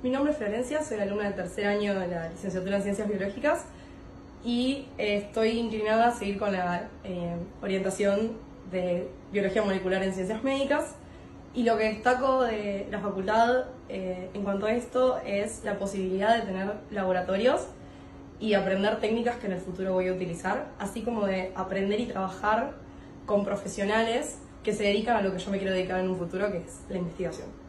Mi nombre es Florencia, soy alumna del tercer año de la licenciatura en Ciencias Biológicas y eh, estoy inclinada a seguir con la eh, orientación de Biología Molecular en Ciencias Médicas. Y lo que destaco de la facultad eh, en cuanto a esto es la posibilidad de tener laboratorios y aprender técnicas que en el futuro voy a utilizar, así como de aprender y trabajar con profesionales que se dedican a lo que yo me quiero dedicar en un futuro, que es la investigación.